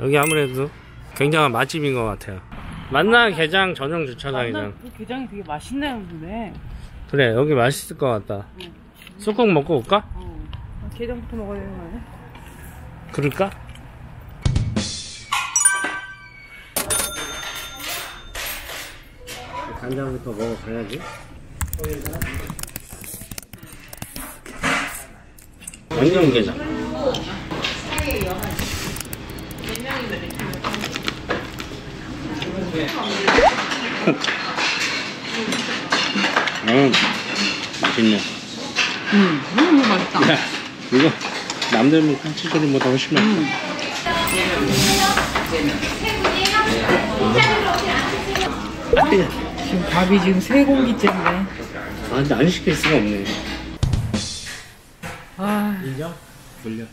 여기 아무래도 굉장한 맛집인 것 같아요. 만나 게장 전용 주차장이잖아. 그 게장이 되게 맛있네 근데. 그래, 여기 맛있을 것 같다. 쑥국 먹고 올까? 어. 게장부터 먹어야 되는 거 아니야? 그럴까? 간장부터 먹어봐야지. 양념게장. 음, 맛있네. 응. 너무 맛있다. 야, 이거 남들 먹는 한치조림보다 훨씬 맛있다. 지금 밥이 지금 세 공기째인데. 아, 근데 안 시킬 수가 없네. 아, 인정? 돌려.